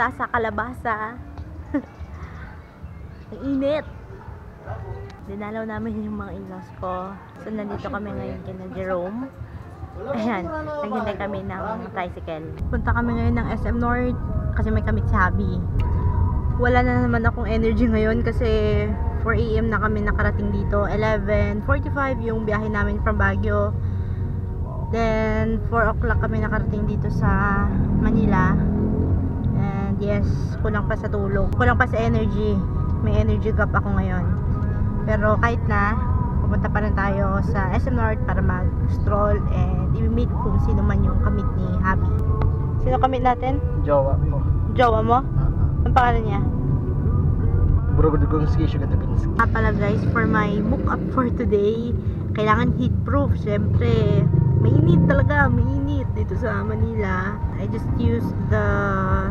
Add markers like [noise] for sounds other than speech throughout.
mustasa, kalabasa. [laughs] Ang init. Dinalaw namin yung mga in-laws ko. So, nandito kami ngayon kina Jerome. Ayan, naghintay kami ng tricycle. Punta kami ngayon ng SM North kasi may kamit si Habi. Wala na naman akong energy ngayon kasi 4 a.m. na kami nakarating dito. 11.45 yung biyahe namin from Baguio. Then, 4 o'clock kami nakarating dito sa Manila. Yes, kulang pa sa tulog. Kulang pa sa energy. May energy gap ako ngayon. Pero kahit na, pupunta pa rin tayo sa SM North para mag-stroll and i-meet kung sino man yung kamit ni Habi. Sino kamit natin? Jowa ko. Jowa mo? Ang pangalan niya? Bro, ko kong skisyo ka Tabinski. Nga pala guys, for my book up for today, kailangan heat proof. Siyempre, mainit talaga, mainit dito sa Manila. I just used the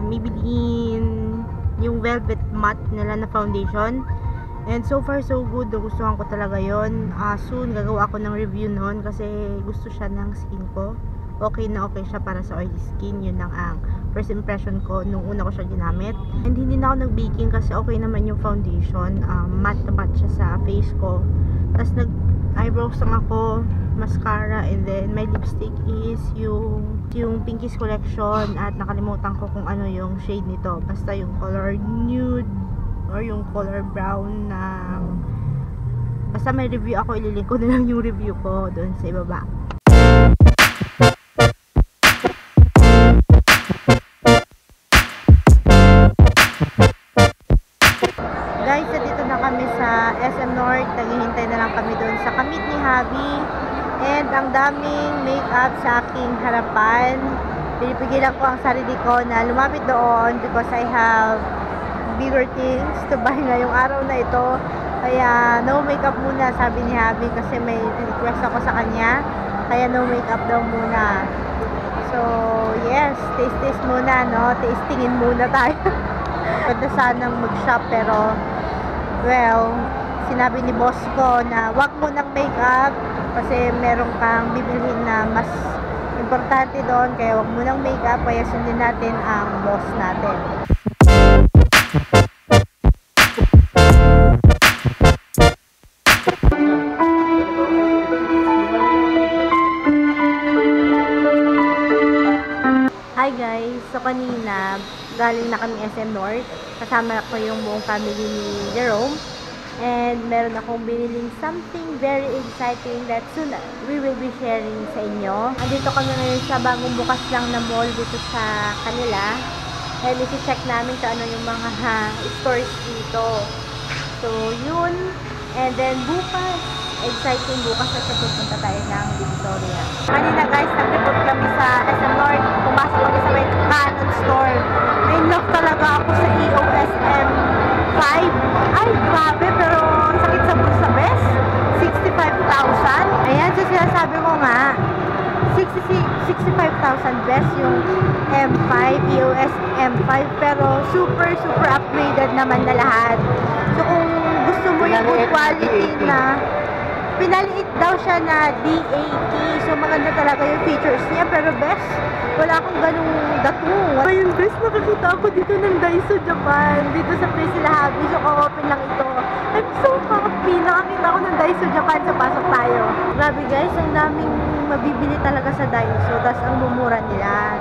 Maybelline, yung velvet matte nila na foundation. And so far so good, nagustuhan ko talaga yon. Ah, soon gagawa ako ng review noon kasi gusto siya ng skin ko. Okay na okay siya para sa oily skin, yun lang ang first impression ko nung una ko siya ginamit. And hindi na ako nag-baking kasi okay naman yung foundation. Um, matte na matte siya sa face ko. Tapos nag eyebrows lang ako, mascara, and then my lipstick is yung yung Pinkies Collection at nakalimutan ko kung ano yung shade nito. Basta yung color nude or yung color brown ng basta may review ako ililink ko na lang yung review ko doon sa ibaba. Sa kamit ni Habi. And ang daming makeup sa aking harapan. Pinipigilan ko ang sarili ko na lumapit doon because I have bigger things to buy [laughs] ngayong araw na ito. Kaya no makeup muna sabi ni Habi kasi may request ako sa kanya. Kaya no makeup daw muna. So, yes, taste-taste muna, no? Tastingin muna tayo. [laughs] Pwede sanang mag-shop pero well, sinabi ni boss ko na wag mo ng makeup kasi meron kang bibilhin na mas importante doon kaya wag mo ng makeup kaya sundin natin ang boss natin. Hi guys! So kanina, galing na kami SM North. Kasama ko yung buong family ni Jerome. And meron akong biniling something very exciting that soon we will be sharing sa inyo. Andito kami ngayon sa bagong bukas lang na mall dito sa kanila. And isi-check namin kung ano yung mga [laughs] stores dito. So yun. And then bukas, exciting bukas na pupunta tayo ng Victoria. Kanina guys, nag-report kami sa SM North. Pumasok kami sa may Canon store. In love talaga ako sa E EOSM 5. Ay, grabe, pero ang sakit sa bulsa best. 65,000. Ayan, sinasabi ko nga, 60 65,000 best yung M5, EOS M5, pero super, super upgraded naman na lahat. So kung gusto mo yung good quality na pinaliit daw siya na D80. So, maganda talaga yung features niya. Pero best, wala akong ganung dato. Ayun guys, nakakita ako dito ng Daiso Japan. Dito sa place sila Habi. So, ka-open lang ito. I'm so happy. Nakakita ako ng Daiso Japan. So, pasok tayo. Grabe guys, ang daming mabibili talaga sa Daiso. Tapos, ang mumura nila.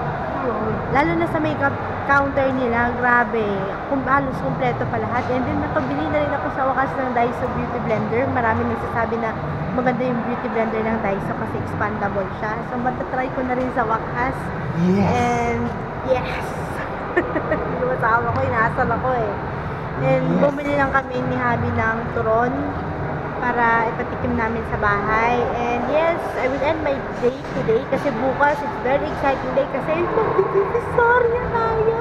Lalo na sa makeup counter nila, grabe. Kung halos kompleto pa lahat. And then nakabili na rin ako sa wakas ng Daiso Beauty Blender. Marami nagsasabi na maganda yung beauty blender ng Daiso kasi expandable siya. So matatry ko na rin sa wakas. And yes! [laughs] yung asawa ko, inasal ako eh. And Yes. bumili lang kami ni Habi ng turon para ipatikim namin sa bahay. And yes, I will end my day today kasi bukas it's very exciting day kasi mag-divisoria tayo.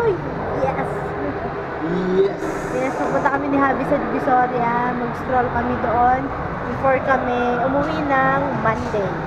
Yes! Yes! Yes, pupunta kami ni Habi sa Divisoria. Mag-stroll kami doon before kami umuwi ng Monday.